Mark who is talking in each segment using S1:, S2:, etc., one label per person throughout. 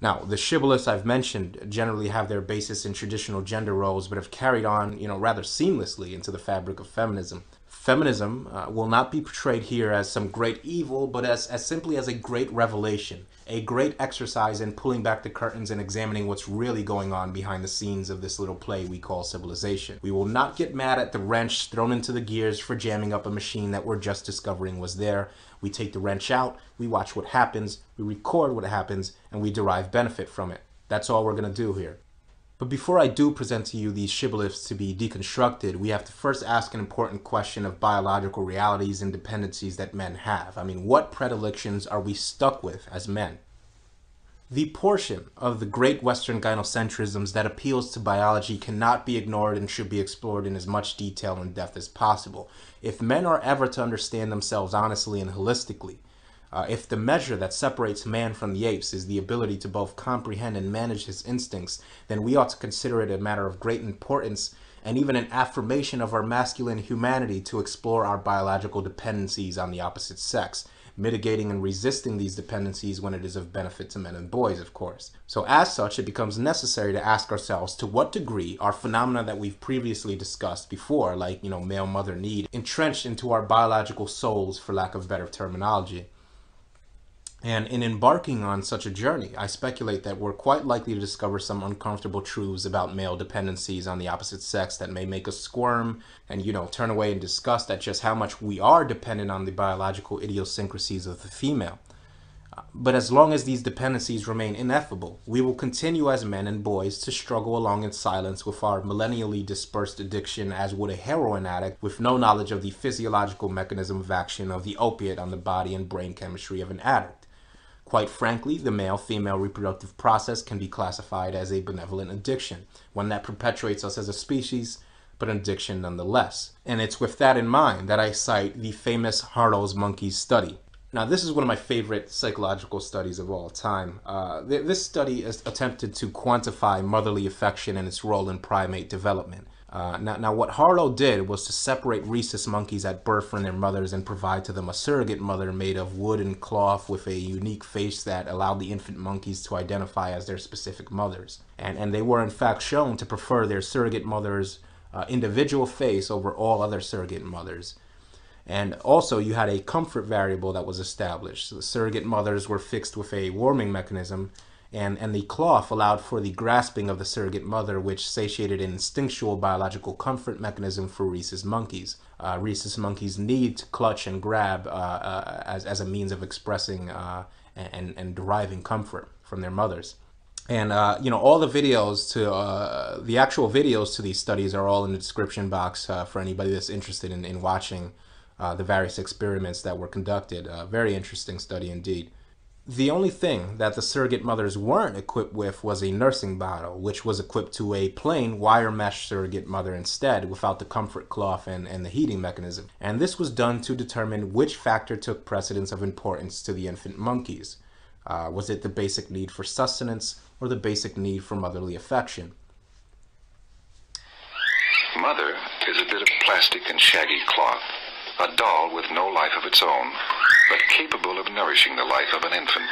S1: Now, the shibboleths I've mentioned generally have their basis in traditional gender roles, but have carried on, you know, rather seamlessly into the fabric of feminism. Feminism uh, will not be portrayed here as some great evil, but as, as simply as a great revelation, a great exercise in pulling back the curtains and examining what's really going on behind the scenes of this little play we call civilization. We will not get mad at the wrench thrown into the gears for jamming up a machine that we're just discovering was there. We take the wrench out, we watch what happens, we record what happens, and we derive benefit from it. That's all we're going to do here. But before I do present to you these shibboleths to be deconstructed, we have to first ask an important question of biological realities and dependencies that men have. I mean, what predilections are we stuck with as men? The portion of the great Western gynocentrisms that appeals to biology cannot be ignored and should be explored in as much detail and depth as possible. If men are ever to understand themselves honestly and holistically, uh, if the measure that separates man from the apes is the ability to both comprehend and manage his instincts, then we ought to consider it a matter of great importance and even an affirmation of our masculine humanity to explore our biological dependencies on the opposite sex, mitigating and resisting these dependencies when it is of benefit to men and boys, of course. So as such, it becomes necessary to ask ourselves to what degree are phenomena that we've previously discussed before, like, you know, male mother need, entrenched into our biological souls, for lack of better terminology. And in embarking on such a journey, I speculate that we're quite likely to discover some uncomfortable truths about male dependencies on the opposite sex that may make us squirm and, you know, turn away in disgust at just how much we are dependent on the biological idiosyncrasies of the female. But as long as these dependencies remain ineffable, we will continue as men and boys to struggle along in silence with our millennially dispersed addiction as would a heroin addict with no knowledge of the physiological mechanism of action of the opiate on the body and brain chemistry of an addict. Quite frankly, the male-female reproductive process can be classified as a benevolent addiction, one that perpetuates us as a species, but an addiction nonetheless. And it's with that in mind that I cite the famous Harlow's monkeys study. Now, this is one of my favorite psychological studies of all time. Uh, th this study attempted to quantify motherly affection and its role in primate development. Uh, now, now, what Harlow did was to separate rhesus monkeys at birth from their mothers and provide to them a surrogate mother made of wood and cloth with a unique face that allowed the infant monkeys to identify as their specific mothers. And, and they were in fact shown to prefer their surrogate mother's uh, individual face over all other surrogate mothers. And also you had a comfort variable that was established. So the surrogate mothers were fixed with a warming mechanism and, and the cloth allowed for the grasping of the surrogate mother, which satiated an instinctual biological comfort mechanism for rhesus monkeys. Uh, rhesus monkeys need to clutch and grab uh, uh, as, as a means of expressing uh, and, and deriving comfort from their mothers. And, uh, you know, all the videos to, uh, the actual videos to these studies are all in the description box for anybody that's interested in, in watching the various experiments that were conducted. very interesting study indeed. The only thing that the surrogate mothers weren't equipped with was a nursing bottle, which was equipped to a plain wire mesh surrogate mother instead, without the comfort cloth and, and the heating mechanism. And this was done to determine which factor took precedence of importance to the infant monkeys. Uh, was it the basic need for sustenance or the basic need for motherly affection?
S2: Mother is a bit of plastic and shaggy cloth, a doll with no life of its own but capable of nourishing the life of an infant.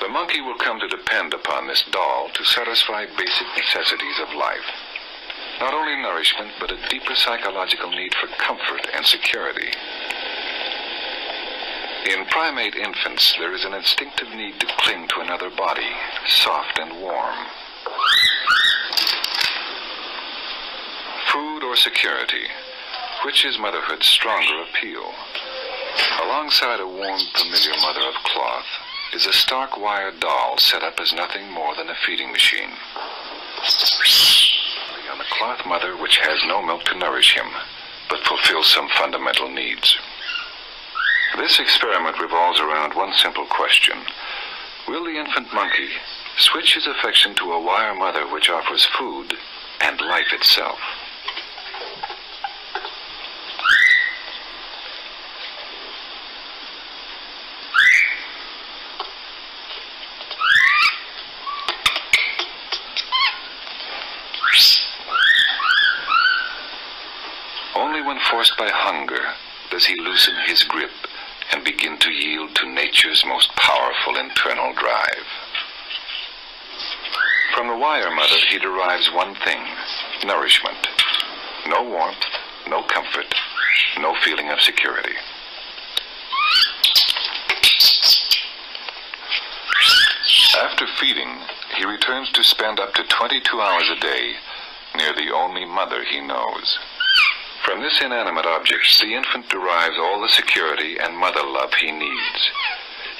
S2: The monkey will come to depend upon this doll to satisfy basic necessities of life. Not only nourishment, but a deeper psychological need for comfort and security. In primate infants, there is an instinctive need to cling to another body, soft and warm. Food or security? Which is motherhood's stronger appeal? Alongside a warm, familiar mother of cloth is a stark wire doll set up as nothing more than a feeding machine. On the cloth mother which has no milk to nourish him, but fulfills some fundamental needs. This experiment revolves around one simple question. Will the infant monkey switch his affection to a wire mother which offers food and life itself. Only when forced by hunger does he loosen his grip and begin to yield to nature's most powerful internal drive. From the wire mother, he derives one thing nourishment. No warmth, no comfort, no feeling of security. After feeding, he returns to spend up to 22 hours a day near the only mother he knows. From this inanimate object, the infant derives all the security and mother love he needs.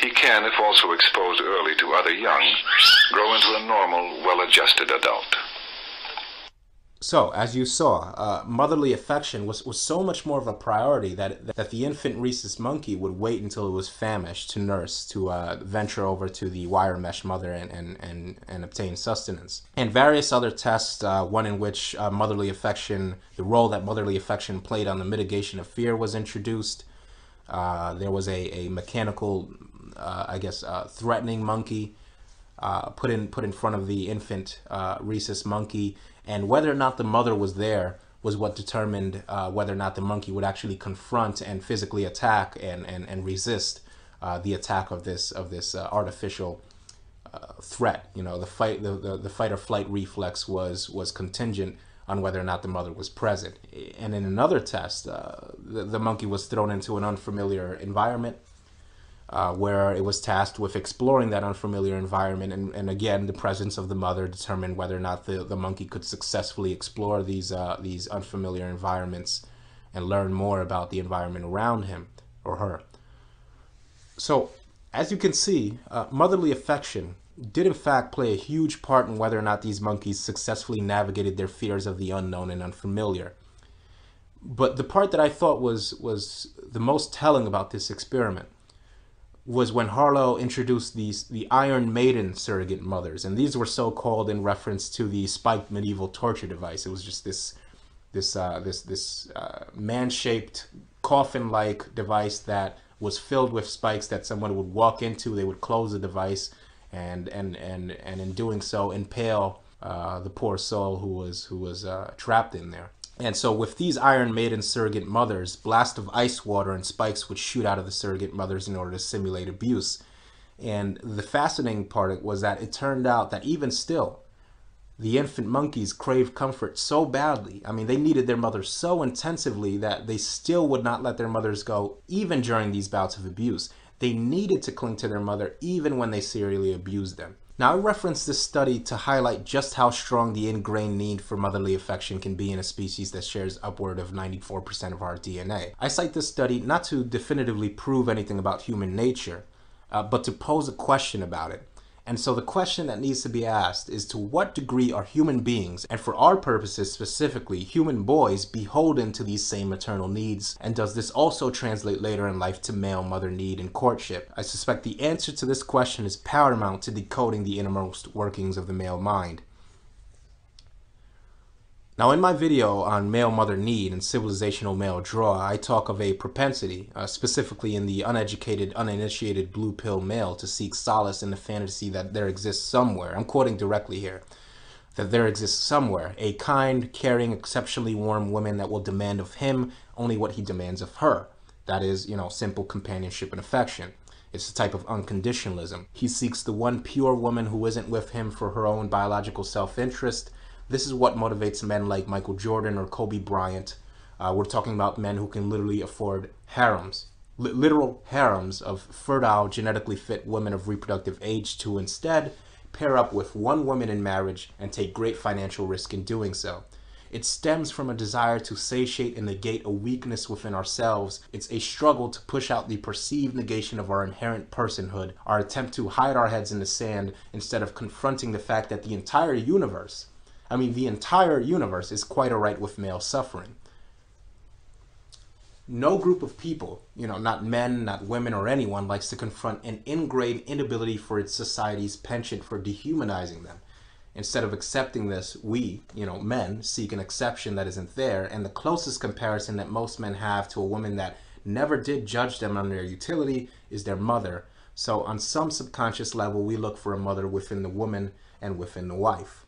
S2: He can, if also exposed early to other young, grow into a normal, well-adjusted adult.
S1: So, as you saw, uh, motherly affection was, was so much more of a priority that, that the infant rhesus monkey would wait until it was famished to nurse, to uh, venture over to the wire mesh mother and, and, and, and obtain sustenance. And various other tests, uh, one in which uh, motherly affection, the role that motherly affection played on the mitigation of fear was introduced. Uh, there was a, a mechanical, uh, I guess, threatening monkey put, in, put in front of the infant rhesus monkey and whether or not the mother was there was what determined uh, whether or not the monkey would actually confront and physically attack and, and, and resist uh, the attack of this of this uh, artificial uh, threat. You know, the fight the, the, the fight or flight reflex was was contingent on whether or not the mother was present. And in another test, uh, the, the monkey was thrown into an unfamiliar environment uh, where it was tasked with exploring that unfamiliar environment. And, and again, the presence of the mother determined whether or not the, the monkey could successfully explore these, uh, these unfamiliar environments and learn more about the environment around him or her. So, as you can see, uh, motherly affection did in fact play a huge part in whether or not these monkeys successfully navigated their fears of the unknown and unfamiliar. But the part that I thought was, was the most telling about this experiment was when Harlow introduced these the Iron Maiden surrogate mothers, and these were so called in reference to the spiked medieval torture device. It was just this this uh, this this uh, man-shaped coffin-like device that was filled with spikes that someone would walk into. They would close the device, and and and and in doing so, impale uh, the poor soul who was who was uh, trapped in there. And so with these Iron Maiden surrogate mothers, blast of ice water and spikes would shoot out of the surrogate mothers in order to simulate abuse. And the fascinating part was that it turned out that even still, the infant monkeys craved comfort so badly. I mean, they needed their mothers so intensively that they still would not let their mothers go, even during these bouts of abuse. They needed to cling to their mother even when they serially abused them. Now, I reference this study to highlight just how strong the ingrained need for motherly affection can be in a species that shares upward of 94% of our DNA. I cite this study not to definitively prove anything about human nature, uh, but to pose a question about it. And so the question that needs to be asked is to what degree are human beings, and for our purposes specifically, human boys, beholden to these same maternal needs? And does this also translate later in life to male mother need in courtship? I suspect the answer to this question is paramount to decoding the innermost workings of the male mind. Now, in my video on male mother need and civilizational male draw, I talk of a propensity, uh, specifically in the uneducated, uninitiated blue pill male, to seek solace in the fantasy that there exists somewhere. I'm quoting directly here that there exists somewhere a kind, caring, exceptionally warm woman that will demand of him only what he demands of her. That is, you know, simple companionship and affection. It's a type of unconditionalism. He seeks the one pure woman who isn't with him for her own biological self interest this is what motivates men like Michael Jordan or Kobe Bryant. Uh, we're talking about men who can literally afford harems, li literal harems of fertile, genetically fit women of reproductive age to instead pair up with one woman in marriage and take great financial risk in doing so. It stems from a desire to satiate and negate a weakness within ourselves. It's a struggle to push out the perceived negation of our inherent personhood, our attempt to hide our heads in the sand instead of confronting the fact that the entire universe I mean, the entire universe is quite alright with male suffering. No group of people, you know, not men, not women, or anyone, likes to confront an ingrained inability for its society's penchant for dehumanizing them. Instead of accepting this, we, you know, men, seek an exception that isn't there, and the closest comparison that most men have to a woman that never did judge them on their utility is their mother. So on some subconscious level, we look for a mother within the woman and within the wife.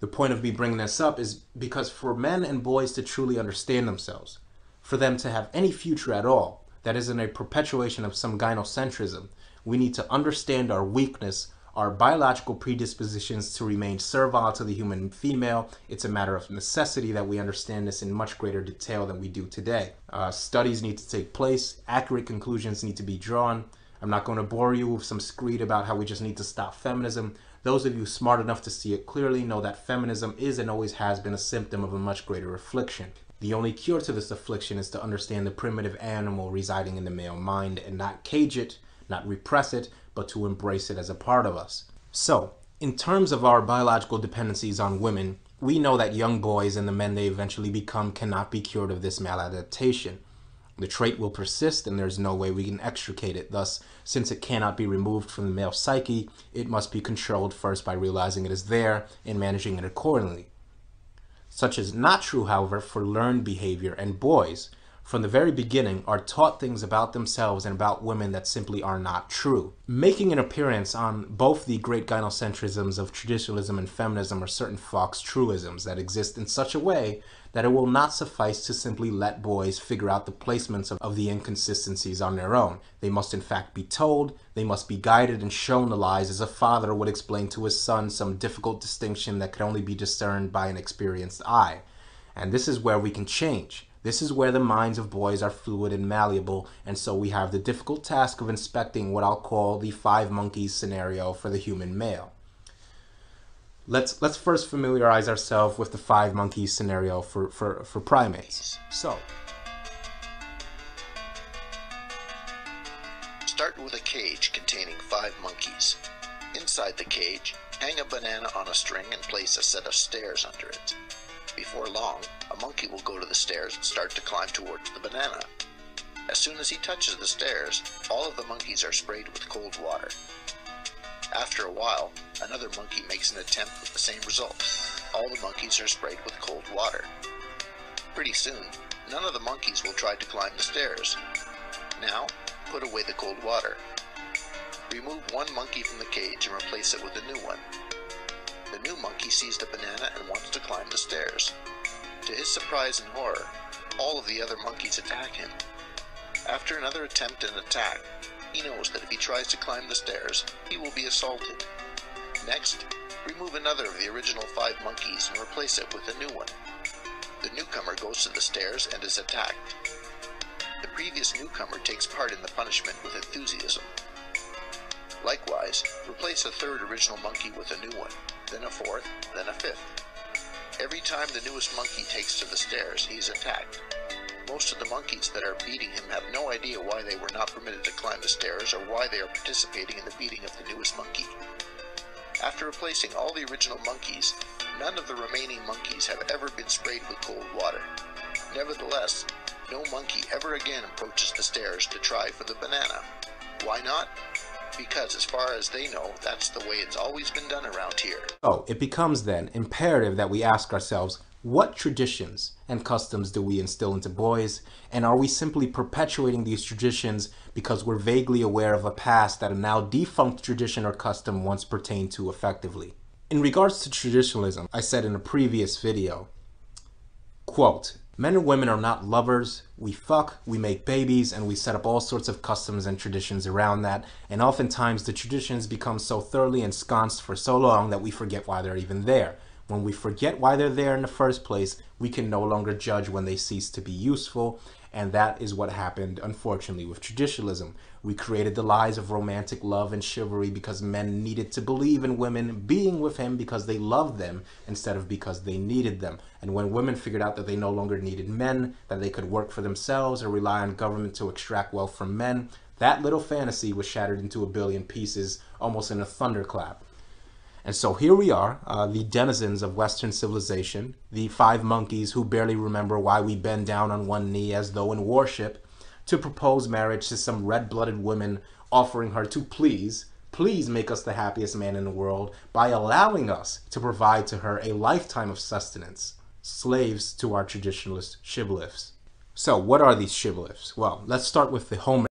S1: The point of me bringing this up is because for men and boys to truly understand themselves, for them to have any future at all that isn't a perpetuation of some gynocentrism, we need to understand our weakness, our biological predispositions to remain servile to the human female. It's a matter of necessity that we understand this in much greater detail than we do today. Uh, studies need to take place, accurate conclusions need to be drawn. I'm not going to bore you with some screed about how we just need to stop feminism. Those of you smart enough to see it clearly know that feminism is and always has been a symptom of a much greater affliction. The only cure to this affliction is to understand the primitive animal residing in the male mind and not cage it, not repress it, but to embrace it as a part of us. So, in terms of our biological dependencies on women, we know that young boys and the men they eventually become cannot be cured of this maladaptation. The trait will persist and there's no way we can extricate it. Thus, since it cannot be removed from the male psyche, it must be controlled first by realizing it is there and managing it accordingly. Such is not true, however, for learned behavior, and boys, from the very beginning, are taught things about themselves and about women that simply are not true. Making an appearance on both the great gynocentrisms of traditionalism and feminism are certain Fox truisms that exist in such a way that it will not suffice to simply let boys figure out the placements of, of the inconsistencies on their own. They must in fact be told, they must be guided and shown the lies as a father would explain to his son some difficult distinction that could only be discerned by an experienced eye. And this is where we can change. This is where the minds of boys are fluid and malleable, and so we have the difficult task of inspecting what I'll call the five monkeys scenario for the human male. Let's let's first familiarize ourselves with the five monkeys scenario for, for, for primates. So
S3: Start with a cage containing five monkeys. Inside the cage, hang a banana on a string and place a set of stairs under it. Before long, a monkey will go to the stairs and start to climb towards the banana. As soon as he touches the stairs, all of the monkeys are sprayed with cold water. After a while, another monkey makes an attempt with the same result. All the monkeys are sprayed with cold water. Pretty soon, none of the monkeys will try to climb the stairs. Now, put away the cold water. Remove one monkey from the cage and replace it with a new one. The new monkey sees the banana and wants to climb the stairs. To his surprise and horror, all of the other monkeys attack him. After another attempt and attack, he knows that if he tries to climb the stairs, he will be assaulted. Next, remove another of the original five monkeys and replace it with a new one. The newcomer goes to the stairs and is attacked. The previous newcomer takes part in the punishment with enthusiasm. Likewise, replace a third original monkey with a new one then a fourth, then a fifth. Every time the newest monkey takes to the stairs, he is attacked. Most of the monkeys that are beating him have no idea why they were not permitted to climb the stairs or why they are participating in the beating of the newest monkey. After replacing all the original monkeys, none of the remaining monkeys have ever been sprayed with cold water. Nevertheless, no monkey ever again approaches the stairs to try for the banana. Why not? because as far as they know, that's the way it's always been done around here.
S1: Oh, it becomes then imperative that we ask ourselves, what traditions and customs do we instill into boys? And are we simply perpetuating these traditions because we're vaguely aware of a past that a now defunct tradition or custom once pertained to effectively? In regards to traditionalism, I said in a previous video, quote, Men and women are not lovers. We fuck, we make babies, and we set up all sorts of customs and traditions around that. And oftentimes the traditions become so thoroughly ensconced for so long that we forget why they're even there. When we forget why they're there in the first place, we can no longer judge when they cease to be useful. And that is what happened, unfortunately, with traditionalism. We created the lies of romantic love and chivalry because men needed to believe in women being with him because they loved them instead of because they needed them. And when women figured out that they no longer needed men, that they could work for themselves or rely on government to extract wealth from men, that little fantasy was shattered into a billion pieces almost in a thunderclap. And so here we are, uh, the denizens of Western civilization, the five monkeys who barely remember why we bend down on one knee as though in worship, to propose marriage to some red-blooded woman, offering her to please, please make us the happiest man in the world by allowing us to provide to her a lifetime of sustenance, slaves to our traditionalist shibboleths. So what are these shibboleths? Well, let's start with the home